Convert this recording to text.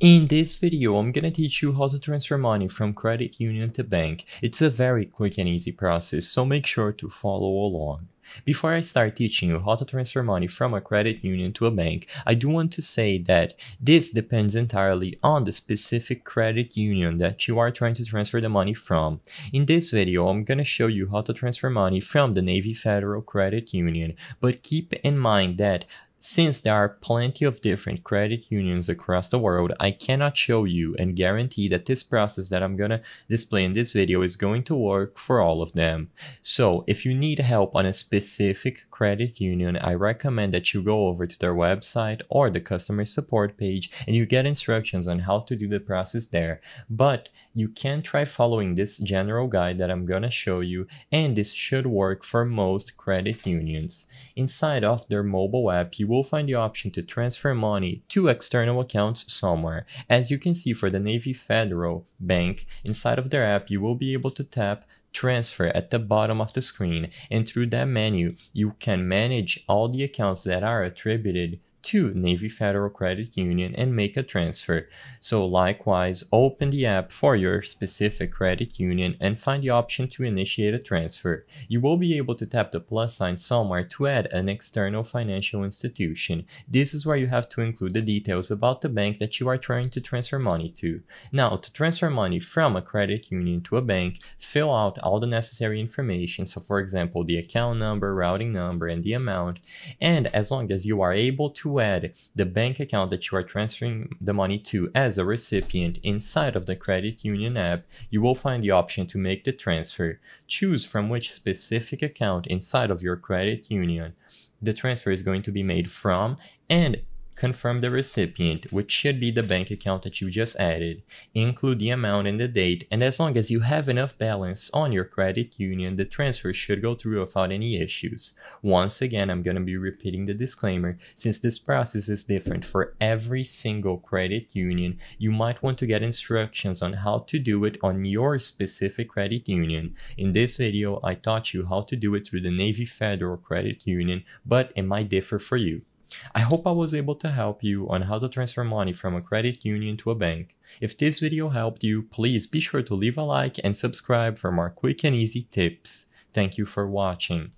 In this video, I'm gonna teach you how to transfer money from credit union to bank. It's a very quick and easy process, so make sure to follow along. Before I start teaching you how to transfer money from a credit union to a bank, I do want to say that this depends entirely on the specific credit union that you are trying to transfer the money from. In this video, I'm gonna show you how to transfer money from the Navy Federal Credit Union, but keep in mind that since there are plenty of different credit unions across the world, I cannot show you and guarantee that this process that I'm gonna display in this video is going to work for all of them. So if you need help on a specific credit union, I recommend that you go over to their website or the customer support page and you get instructions on how to do the process there. But you can try following this general guide that I'm gonna show you and this should work for most credit unions. Inside of their mobile app, you will find the option to transfer money to external accounts somewhere. As you can see for the Navy Federal Bank, inside of their app, you will be able to tap transfer at the bottom of the screen and through that menu you can manage all the accounts that are attributed to Navy Federal Credit Union and make a transfer. So likewise, open the app for your specific credit union and find the option to initiate a transfer. You will be able to tap the plus sign somewhere to add an external financial institution. This is where you have to include the details about the bank that you are trying to transfer money to. Now, to transfer money from a credit union to a bank, fill out all the necessary information. So for example, the account number, routing number, and the amount. And as long as you are able to add the bank account that you are transferring the money to as a recipient inside of the credit union app, you will find the option to make the transfer. Choose from which specific account inside of your credit union the transfer is going to be made from and confirm the recipient, which should be the bank account that you just added, include the amount and the date, and as long as you have enough balance on your credit union, the transfer should go through without any issues. Once again, I'm going to be repeating the disclaimer, since this process is different for every single credit union, you might want to get instructions on how to do it on your specific credit union. In this video, I taught you how to do it through the Navy Federal Credit Union, but it might differ for you. I hope I was able to help you on how to transfer money from a credit union to a bank. If this video helped you, please be sure to leave a like and subscribe for more quick and easy tips. Thank you for watching.